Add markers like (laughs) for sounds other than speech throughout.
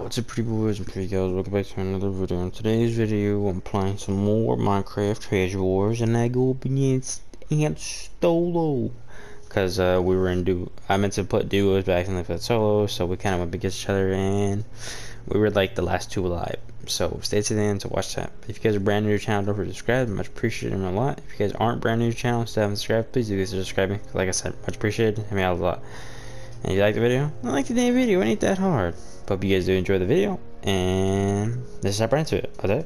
What's up pretty boys and pretty girls, welcome back to another video. In today's video, I'm playing some more Minecraft Treasure Wars and I go up against Ant Stolo. Cause uh, we were in duo, I meant to put duos back in the solo, so we kind of went against each other and we were like the last two alive. So stay to the end to watch that. If you guys are brand new to the channel, don't forget to subscribe, much appreciated a lot. If you guys aren't brand new to the channel, still haven't subscribed, please do consider subscribing. Like I said, much appreciated, I mean a lot. And if you like the video, I like the damn video, it ain't that hard. Hope you guys do enjoy the video, and let's jump right into it, okay?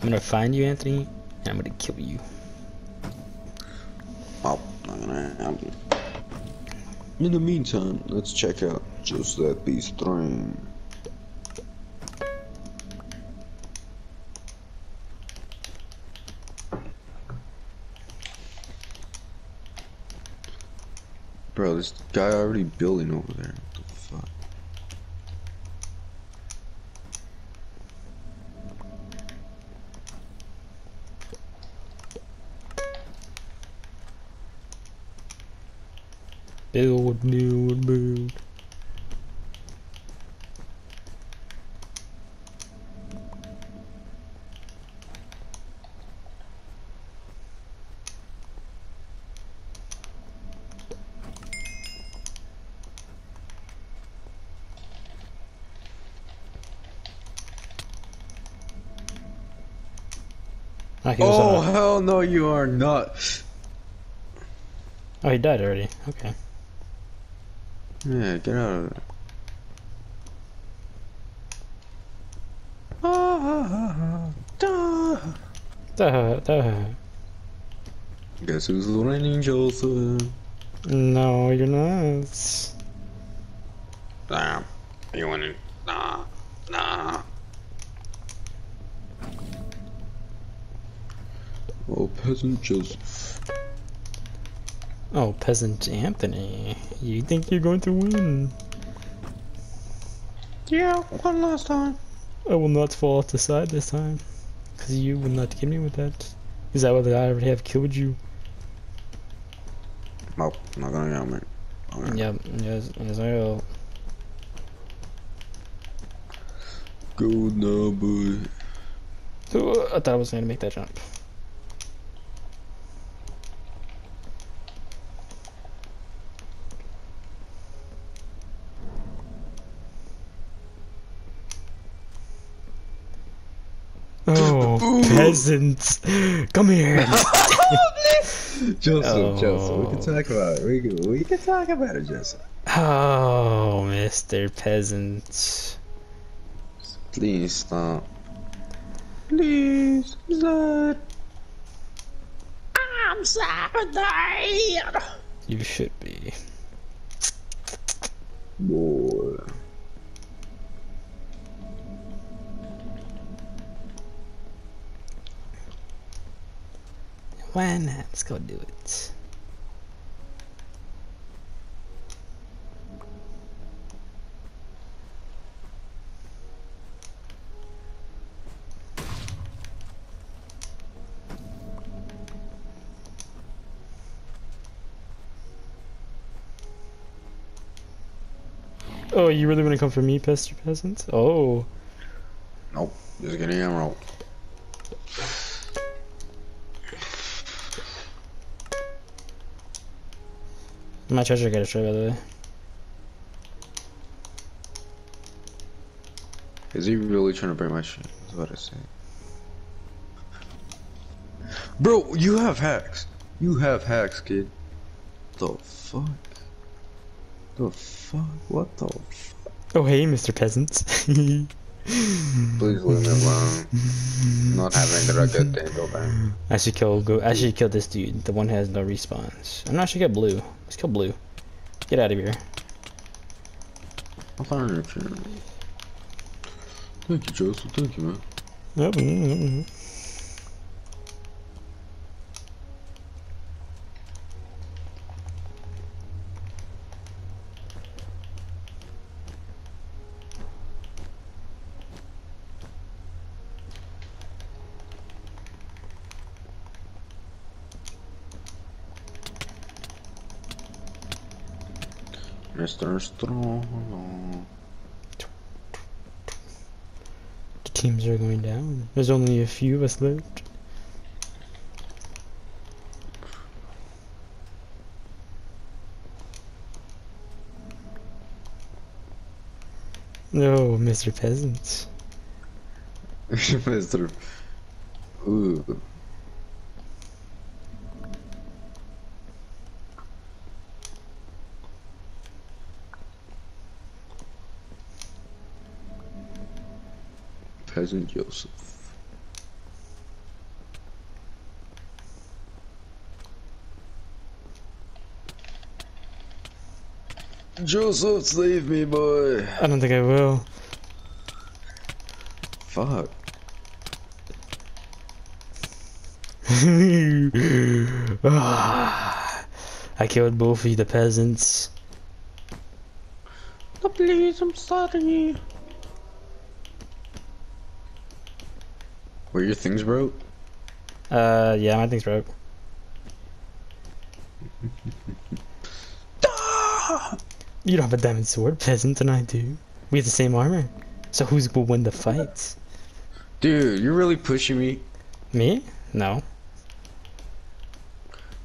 I'm gonna find you, Anthony, and I'm gonna kill you. Oh, not gonna happen. In the meantime, let's check out just that beast stream. Bro, this guy already building over there. What the fuck? Build, build, build. Oh on hell no, you are not. oh, he died already. Okay. Yeah, get out of there. Ah, da. Duh, duh. Guess who's raining Joseph? No, you're not. Nah, you winning? Nah, nah. Oh, peasant Joseph. Oh, peasant Anthony. You think you're going to win? Yeah, one last time. I will not fall off the side this time. Because you will not get me with that. Is that what I already have killed you? Nope, not gonna get me. Okay. Yep, yes, yes I will. Go now, boy. Ooh, I thought I was going to make that jump. Oh, (laughs) peasants! Come here! (laughs) Joseph, Oh. Joseph, we can talk about it. We can, we can talk about it, Joseph. Oh, Mr. Peasant. Please stop. Please, Zed. I'm Saturday. You should be. Boy. Why not? Let's go do it. Oh, you really want to come for me, Pester Peasant? Oh. Nope, just getting emerald. My treasure got destroyed, by the way. Is he really trying to break my shit? That's what I say. Bro, you have hacks. You have hacks, kid. The fuck? The fuck? What the fuck? Oh, hey, Mr. Peasant. (laughs) Please leave me alone. Not having the record thing go bang. I should kill go. I should kill this dude. The one who has no respawns. I'm not should get blue. Let's kill blue. Get out of here. I'll find your channel. Thank you, Joseph. Thank you, man. Yep. mm, mm, Mr. Strong. The teams are going down. There's only a few of us left. No, Mr. Peasants. (laughs) Mr. Ooh. Peasant Joseph. Joseph, save me, boy. I don't think I will. Fuck. Ah, (laughs) I killed both of the peasants. Oh, please, I'm sorry. Were your things broke? Uh, yeah, my thing's broke. (laughs) You don't have a diamond sword, peasant, and I do. We have the same armor. So who's will win the fights? Dude, you're really pushing me. Me? No.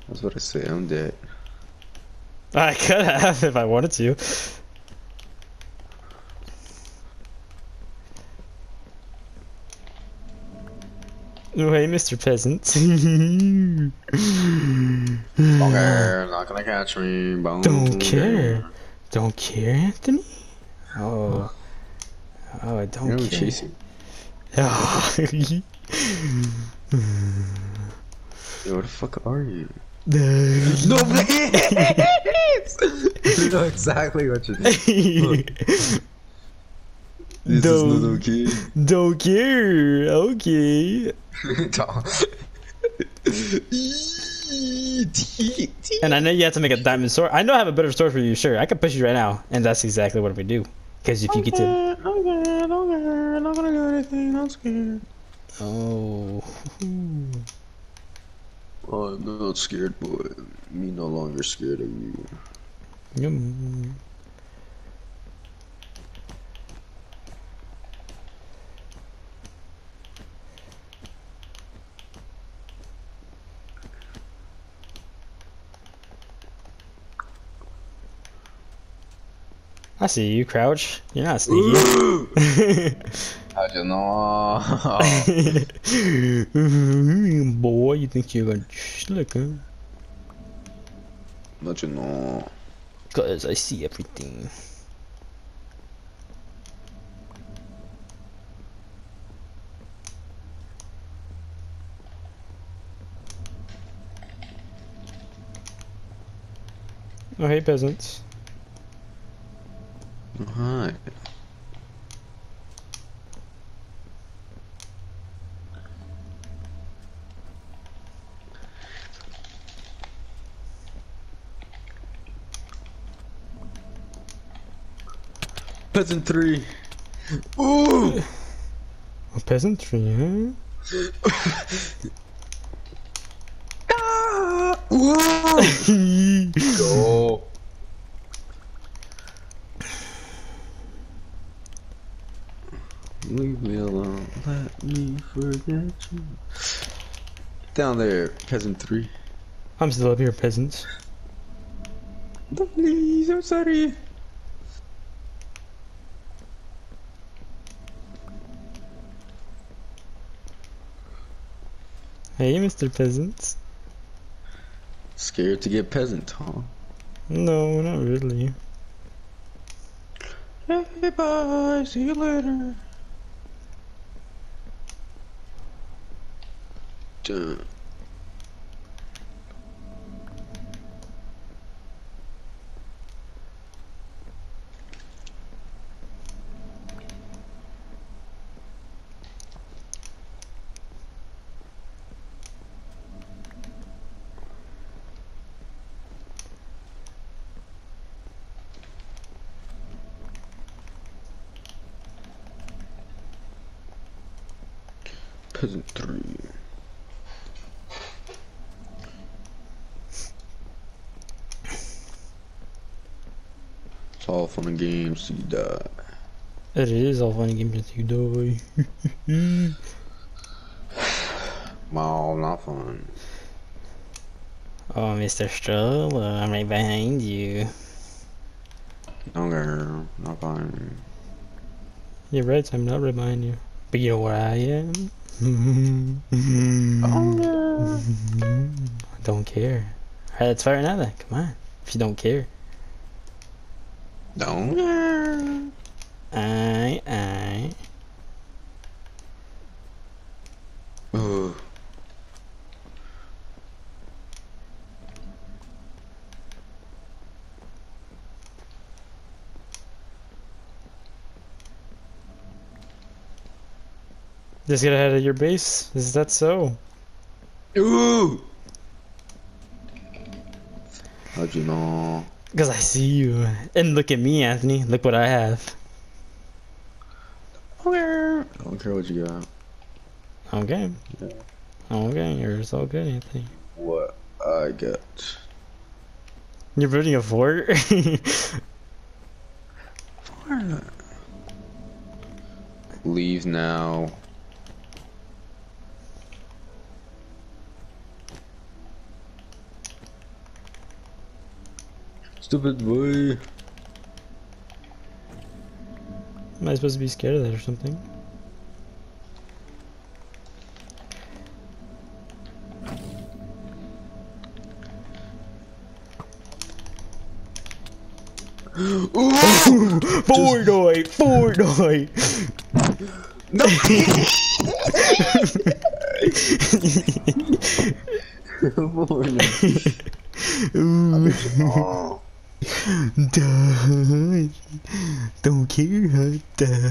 That's what I say. I'm dead. I could have if I wanted to. Hey, Mr. Peasant. (laughs) Okay, not gonna catch me. Boom. Don't care. Don't care, Anthony? Oh. Oh, I don't You're care. chasing. Oh. Yo, where the fuck are you? no, No, (laughs) please! you know exactly what you're doing. (laughs) This Don't. is not okay. Don't care. Okay. (laughs) And I know you have to make a diamond sword. I know I have a better sword for you, sure. I can push you right now, and that's exactly what we do. Because if you get to. I'm scared, I'm scared, I'm not gonna do anything, I'm scared. Oh. I'm not scared, boy. Me no longer scared of you. Oh. Yum. I see you, Crouch. You're not sneaky. How'd (laughs) you know? (laughs) Boy, you think you're gonna slick, huh? How'd you know? Cause I see everything. Oh, hey, peasants. Hi. Peasant 3. Ooh! A peasantry, huh? (laughs) Ah! Whoa! (laughs) Go. Leave me alone. Let me forget you. Down there, peasant three. I'm still up here, peasants. Please, I'm sorry. Hey, Mr. Peasants. Scared to get peasant, huh? No, not really. Hey, bye. See you later. Peasant It's all fun and games till you die. It is all fun and games until you die. (sighs) Wow, not fun. oh, Mr. Stroll, uh, I'm right behind you. Okay, not fun. You're right, I'm not right behind you. But you know where I am? (laughs) oh, no. I (laughs) don't care. Alright, let's fire another. Come on. If you don't care. Don't. Aye, aye. Ugh. Just get ahead of your base. Is that so? Ooh. How'd you know? Because I see you. And look at me, Anthony. Look what I have. Okay. I don't care what you got. I'm okay. Yeah. Okay, you're so good, Anthony. What I get. You're building a fort? fort? (laughs) Leave now. Stupid boy. Am I supposed to be scared of that or something? (gasps) Fortnite! Fortnite! (laughs) (laughs) Ooh. oh. Duh. Don't care? Duh.